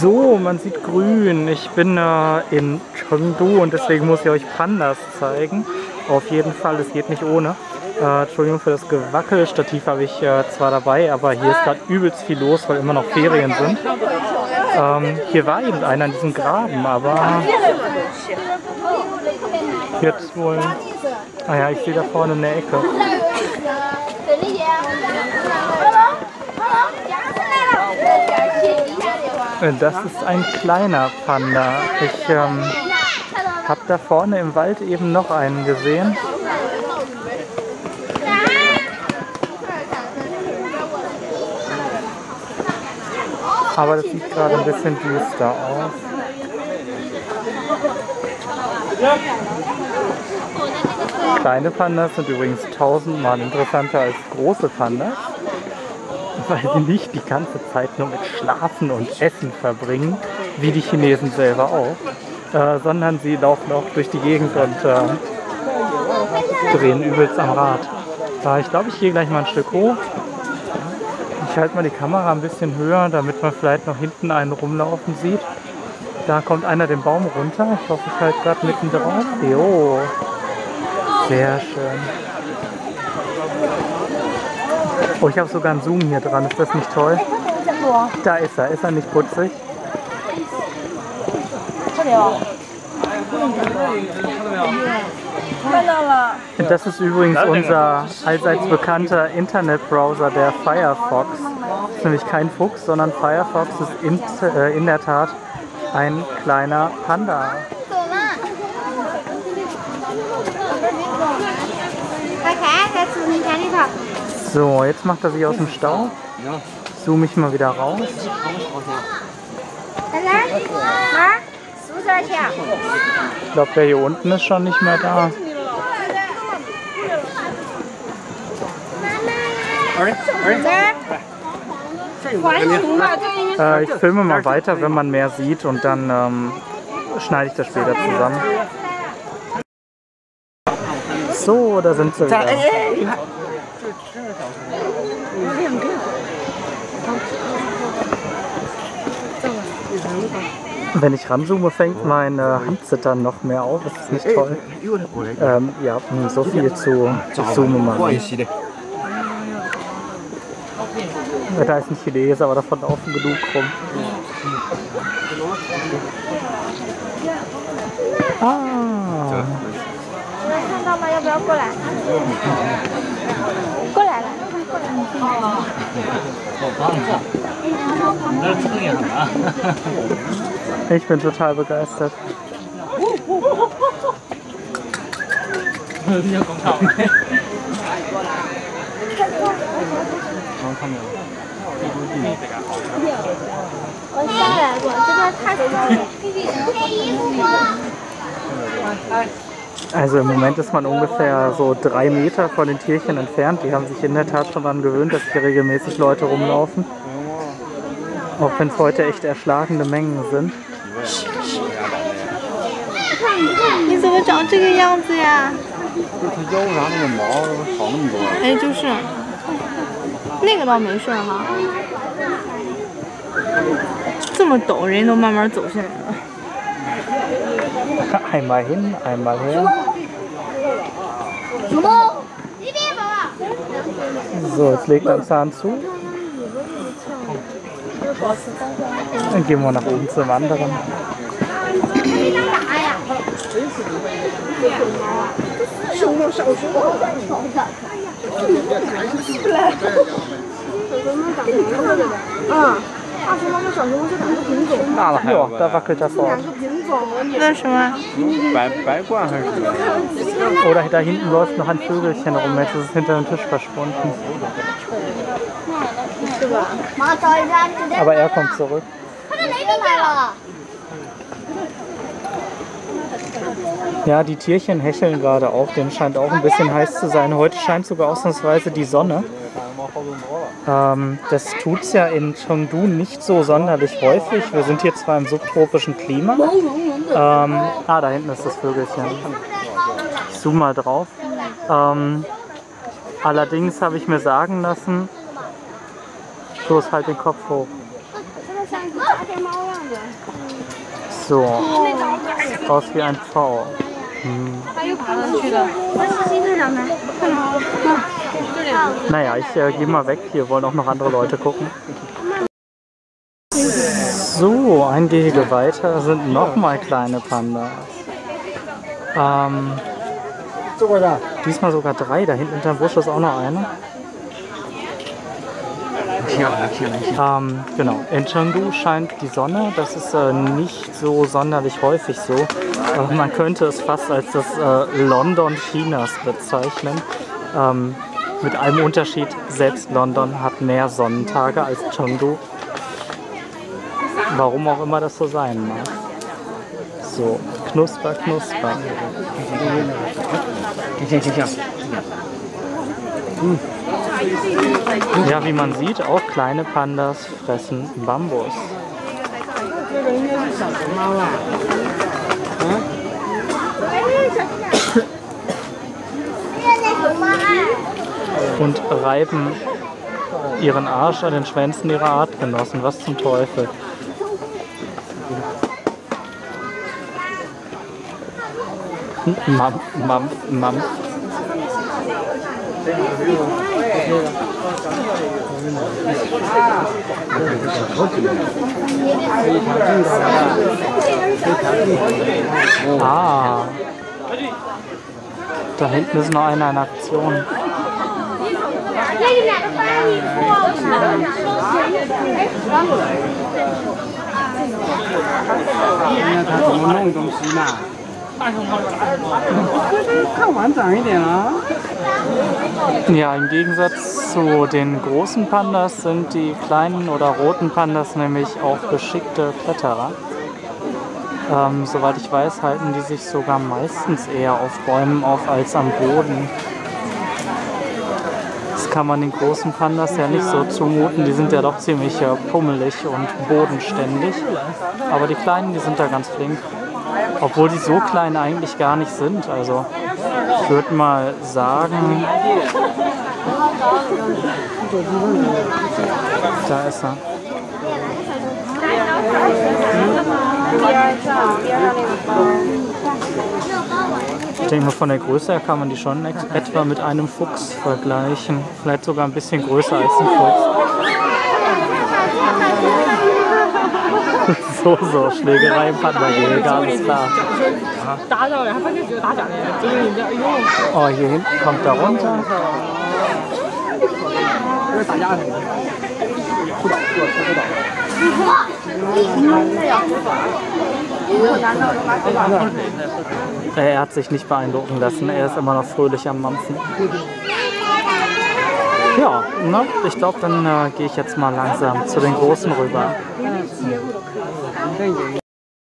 So, man sieht grün. Ich bin äh, in Chengdu und deswegen muss ich euch Pandas zeigen. Auf jeden Fall, es geht nicht ohne. Äh, Entschuldigung für das Gewackel. Stativ habe ich äh, zwar dabei, aber hier ist gerade übelst viel los, weil immer noch Ferien sind. Ähm, hier war eben einer in diesem Graben, aber jetzt wohl. Ah ja, ich sehe da vorne eine Ecke. Das ist ein kleiner Panda. Ich ähm, habe da vorne im Wald eben noch einen gesehen. Aber das sieht gerade ein bisschen düster aus. Kleine Pandas sind übrigens tausendmal interessanter als große Pandas, weil sie nicht die ganze Zeit nur mit Schlafen und Essen verbringen, wie die Chinesen selber auch, äh, sondern sie laufen auch durch die Gegend und äh, drehen übelst am Rad. Äh, ich glaube, ich gehe gleich mal ein Stück hoch. Ich halte mal die Kamera ein bisschen höher, damit man vielleicht noch hinten einen rumlaufen sieht. Da kommt einer den Baum runter. Ich hoffe, ich halte gerade mitten drauf. Jo. Sehr schön. Oh, ich habe sogar einen Zoom hier dran. Ist das nicht toll? Da ist er. Ist er nicht putzig? Das ist übrigens unser allseits bekannter Internetbrowser, der Firefox. Das ist nämlich kein Fuchs, sondern Firefox ist in, äh, in der Tat ein kleiner Panda. Okay, that's what we so, jetzt macht er sich aus dem Stau. Ja. Zoome ich mal wieder raus. Ich glaube, der hier unten ist schon nicht mehr da. Ne? Äh, ich filme mal weiter, wenn man mehr sieht und dann ähm, schneide ich das später zusammen. So, da sind sie wieder Wenn ich ranzoome, fängt mein äh, Handzittern noch mehr auf. Das ist nicht toll. Ähm, ja, hm, so viel zu, zu Zoomen machen. Ja, Da ist ein Chines, aber davon laufen genug rum. Ah, 看到吗？要不要过来？ 过来了，过来。 ich bin total begeistert. 어, 我下来过，这个太高了。配衣服吗？ Also im Moment ist man ungefähr so drei Meter von den Tierchen entfernt. Die haben sich in der Tat schon daran gewöhnt, dass hier regelmäßig Leute rumlaufen. Auch wenn es heute echt erschlagende Mengen sind. 你怎么长这个样子呀？它腰上那个毛少那么多。哎，就是，那个倒没事儿哈。这么陡，人都慢慢走下来了。 Einmal hin, einmal her. So, jetzt legt er Zahn zu. Dann gehen wir nach oben zum anderen. Ah, ja, da wackelt das Wort. Das Oder da hinten läuft noch ein Vögelchen rum. Jetzt ist es hinter dem Tisch verschwunden. Aber er kommt zurück. Ja, die Tierchen hecheln gerade auf. Denen scheint auch ein bisschen heiß zu sein. Heute scheint sogar ausnahmsweise die Sonne. Ähm, das tut es ja in Chengdu nicht so sonderlich häufig. Wir sind hier zwar im subtropischen Klima. Ähm, ah, da hinten ist das Vögelchen. Ich zoome mal drauf. Ähm, allerdings habe ich mir sagen lassen, bloß halt den Kopf hoch. So, aus wie ein V. Hm. Naja, ich äh, gehe mal weg. Hier wollen auch noch andere Leute gucken. So, ein Gehege weiter sind noch mal kleine Pandas. Ähm, diesmal sogar drei. Da hinten hinterm Busch ist auch noch eine. Ähm, genau. In Chengdu scheint die Sonne. Das ist äh, nicht so sonderlich häufig so. Aber man könnte es fast als das äh, London Chinas bezeichnen. Ähm, mit einem Unterschied, selbst London hat mehr Sonnentage als Chengdu. Warum auch immer das so sein mag. So, knusper, knusper. Ja, wie man sieht, auch kleine Pandas fressen Bambus. Und reiben ihren Arsch an den Schwänzen ihrer Artgenossen. Was zum Teufel? Mam, mam, mam. Ah. Da hinten ist noch einer in Aktion. 那 Ja, im Gegensatz zu den großen Pandas sind die kleinen oder roten Pandas nämlich auch geschickte Kletterer. Ähm, soweit ich weiß, halten die sich sogar meistens eher auf Bäumen auf als am Boden. Das kann man den großen Pandas ja nicht so zumuten. Die sind ja doch ziemlich äh, pummelig und bodenständig. Aber die kleinen, die sind da ganz flink. Obwohl die so klein eigentlich gar nicht sind. Also ich würde mal sagen, da ist er. Ich denke mal, von der Größe her kann man die schon etwa mit einem Fuchs vergleichen. Vielleicht sogar ein bisschen größer als ein Fuchs. So, so, Schlägerei im Panda-Gehege, alles klar. Oh, hier hinten kommt er runter. Er hat sich nicht beeindrucken lassen, er ist immer noch fröhlich am Mampfen. Ja, ne? ich glaube, dann äh, gehe ich jetzt mal langsam zu den Großen rüber. 굉장히